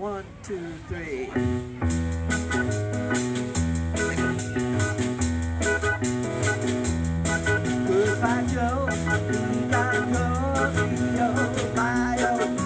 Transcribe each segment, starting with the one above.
One, two, three. Goodbye, Joe. Goodbye, Joe. Bye, oh.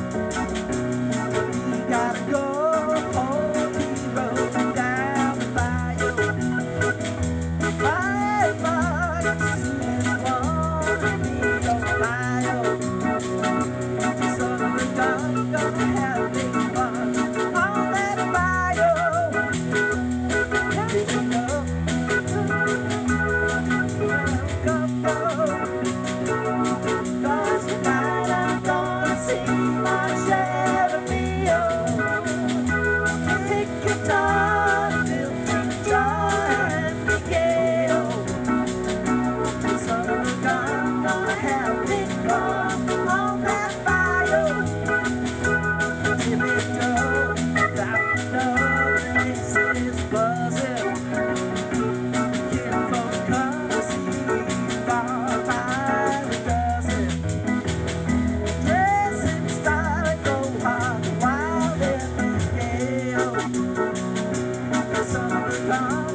it.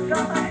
Drop